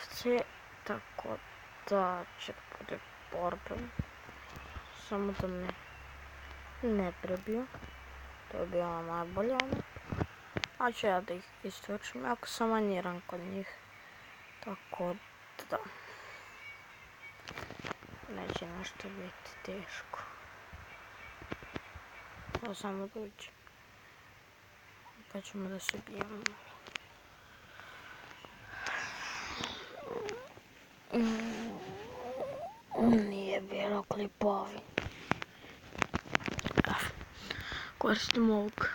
FC, tako da će bude borbe. Samo da me ne prebiju. To bi bila najbolja ona. A ću ja da ih istočim ako sam maniran kod njih. Tako da. Neće nešto biti teško. To samo dođe. Pa ćemo da se bijemo. Nije bilo klipovi. Koristim ovog.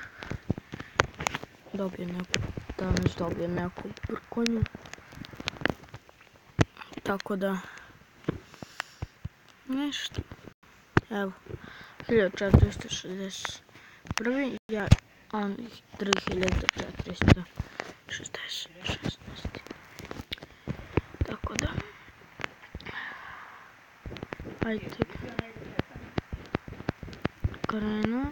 Dobio neku, danas dobio neku brkonju. Tako da, nešto. Evo, 1461. Ja, on 3416. Artık. Karayana.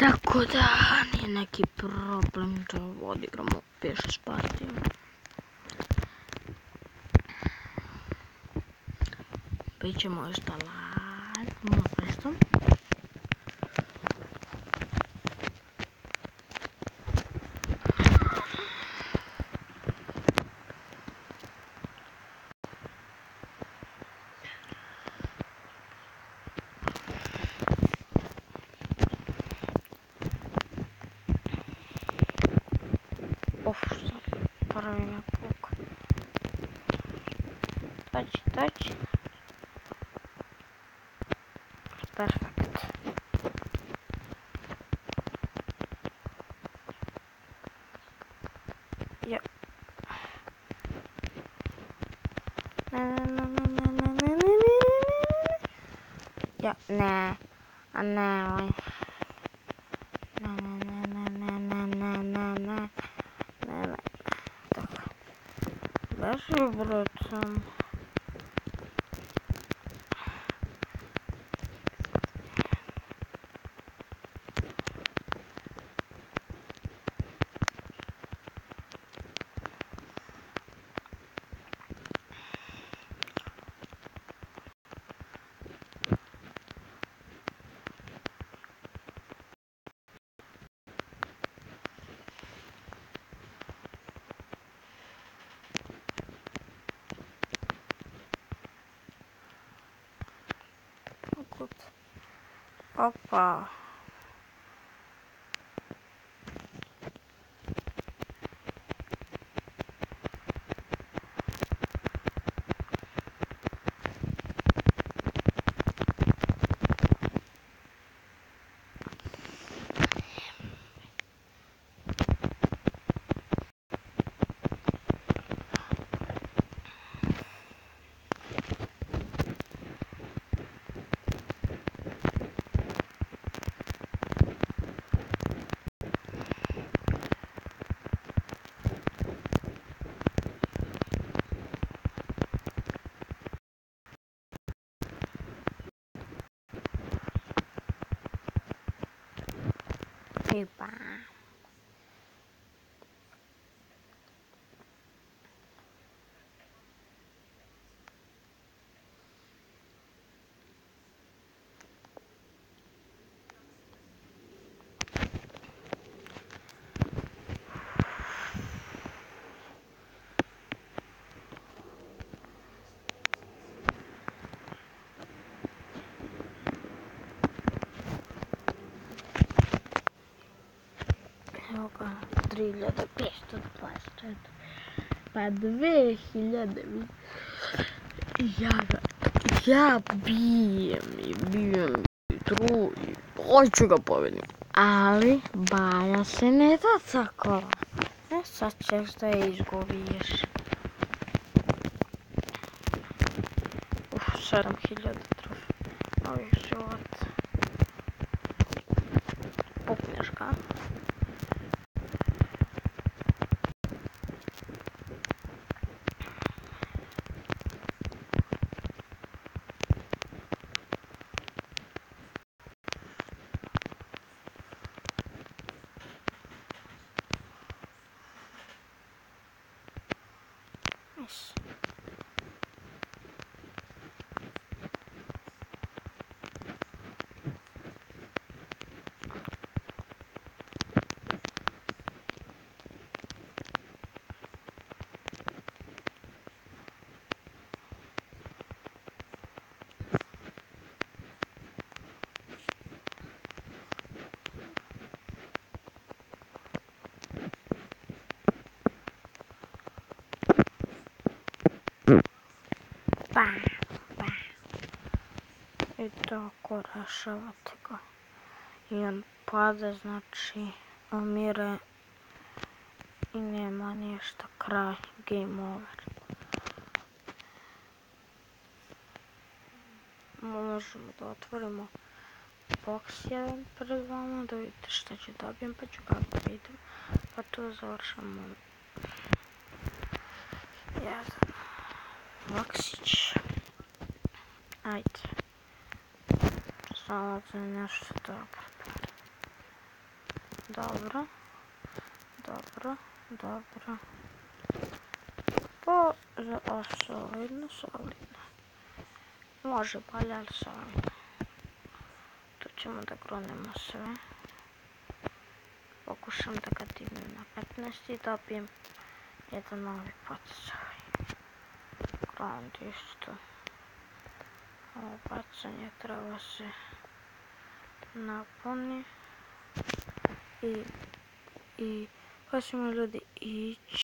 Tako da, nije neki problem da odigramo 5-6 partija. Bićemo još da možda. паук. Паровый паук. Тач, тач. Перфект. Я... Я... Не. А не, ой. братан. 好吧对吧 3524. Pa 2000 mi... Ja ga... Ja bijem i bijem i truji. Hoću ga povedim. Ali, Baja se ne da tako. E, sad ćeš da je izgubiš. 7000 trofej. Ovi Pa, pa. I tako rešavate ga. I on pada, znači, umire i nema ništa, kraj, game over. Možemo da otvorimo box jedan pred vama, da vidite šta ću dobijem, pa ću kako vidim. Pa tu završamo Ja Максич. Айт. Саме це не штаб. Добре. Добре. Добре. Поза а що видно, що видно. Може, поля що видно. Тут чому так ронимо себе. Покушаем так активно на 15 этапе. Это новый подсох. Ладно, что? Опаться не треба се napuni i i hoćemo ljudi ići